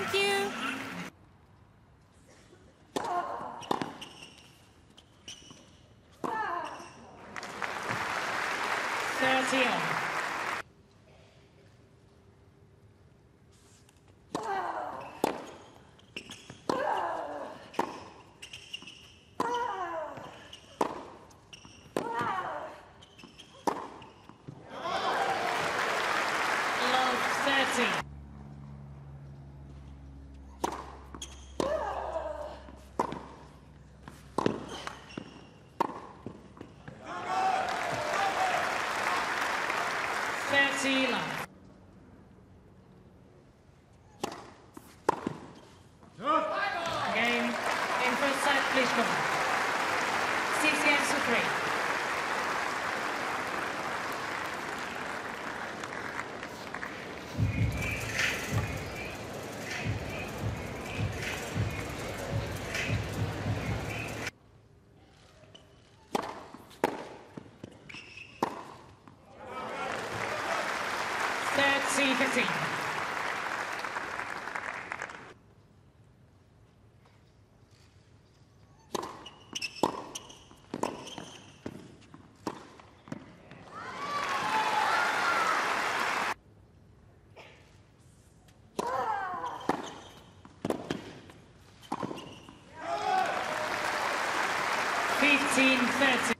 Thank you. Love 13. Sila. Again, in first set, please come. Six games to three. Thirty fifteen. Fifteen thirty.